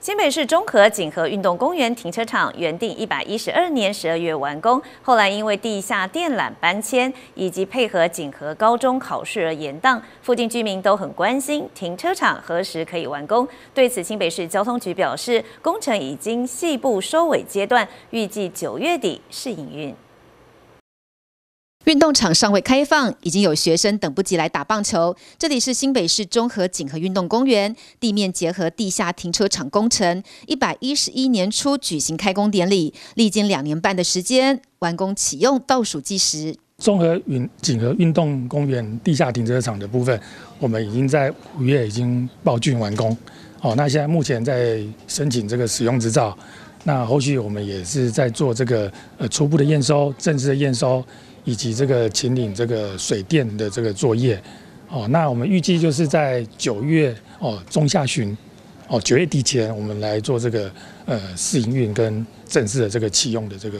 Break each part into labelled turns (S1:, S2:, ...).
S1: 新北市中和锦和运动公园停车场原定一百一十二年十二月完工，后来因为地下电缆搬迁以及配合锦和高中考试而延宕。附近居民都很关心停车场何时可以完工。对此，新北市交通局表示，工程已经细部收尾阶段，预计九月底试营运。
S2: 运动场尚未开放，已经有学生等不及来打棒球。这里是新北市中和锦和运动公园，地面结合地下停车场工程，一百一十一年初举行开工典礼，历经两年半的时间，完工启用倒数计时。
S3: 综合运锦和运动公园地下停车场的部分，我们已经在五月已经报竣完工。哦，那现在目前在申请这个使用执照，那后续我们也是在做这个呃初步的验收，正式的验收。以及这个秦岭这个水电的这个作业，哦，那我们预计就是在九月哦中下旬，哦九月底前，我们来做这个呃试营运跟正式的这个启用的这个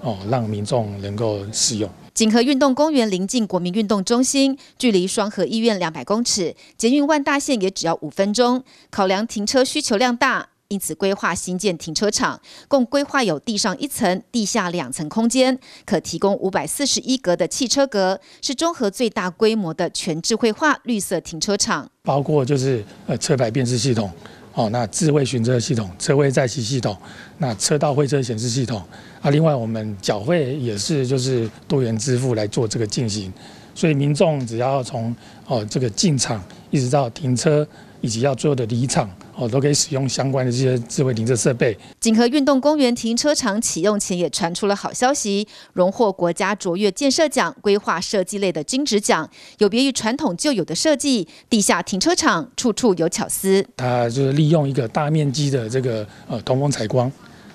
S3: 哦，让民众能够使用。
S2: 锦和运动公园临近国民运动中心，距离双河医院两百公尺，捷运万大线也只要五分钟。考量停车需求量大。因此，规划新建停车场，共规划有地上一层、地下两层空间，可提供五百四十一格的汽车格，是中和最大规模的全智慧化绿色停车场。
S3: 包括就是呃车牌辨识系统，哦，那智慧巡车系统、车位在骑系统、那车道会车显示系统啊，另外我们缴费也是就是多元支付来做这个进行，所以民众只要从哦这个进场一直到停车。以及要做的离场哦，都可以使用相关的这些智慧停车设备。
S2: 锦和运动公园停车场启用前也传出了好消息，荣获国家卓越建设奖规划设计类的金质奖。有别于传统旧有的设计，地下停车场处处有巧思。
S3: 它就是利用一个大面积的这个呃通风采光，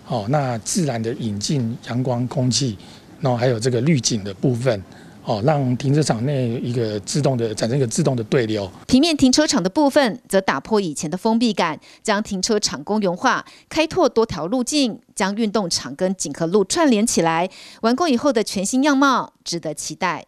S3: 哦，那自然的引进阳光空气，然后还有这个绿景的部分。哦，让停车场内一个自动的产生一个自动的对流。
S2: 平面停车场的部分则打破以前的封闭感，将停车场公园化，开拓多条路径，将运动场跟景和路串联起来。完工以后的全新样貌，值得期待。